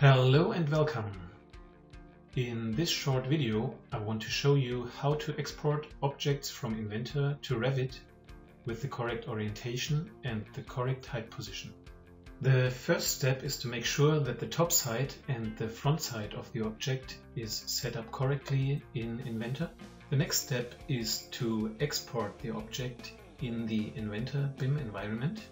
Hello and welcome. In this short video I want to show you how to export objects from Inventor to Revit with the correct orientation and the correct height position. The first step is to make sure that the top side and the front side of the object is set up correctly in Inventor. The next step is to export the object in the Inventor BIM environment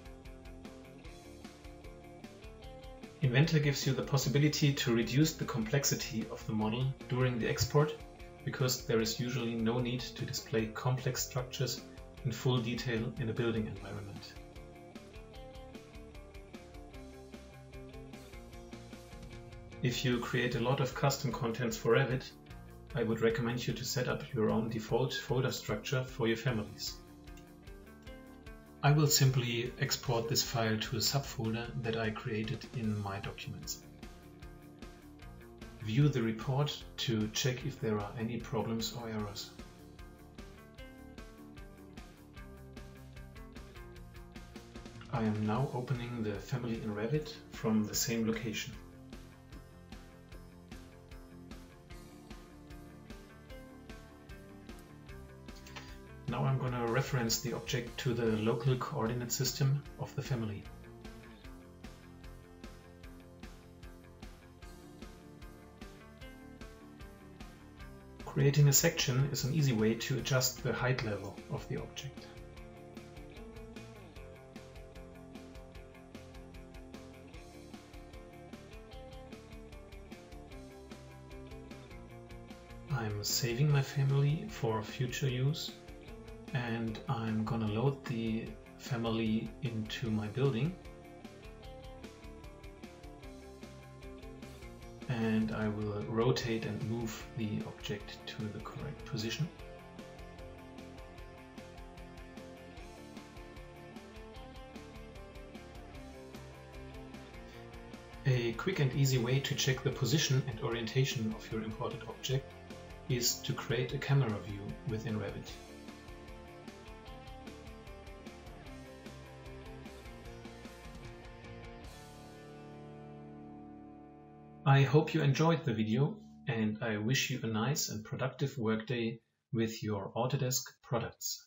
Inventor gives you the possibility to reduce the complexity of the model during the export because there is usually no need to display complex structures in full detail in a building environment. If you create a lot of custom contents for Revit, I would recommend you to set up your own default folder structure for your families. I will simply export this file to a subfolder that I created in my documents. View the report to check if there are any problems or errors. I am now opening the family in Revit from the same location. Now I'm going to reference the object to the local coordinate system of the family. Creating a section is an easy way to adjust the height level of the object. I'm saving my family for future use and I'm gonna load the family into my building and I will rotate and move the object to the correct position. A quick and easy way to check the position and orientation of your imported object is to create a camera view within Revit. I hope you enjoyed the video and I wish you a nice and productive workday with your Autodesk products.